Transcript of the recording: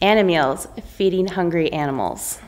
Animals feeding hungry animals.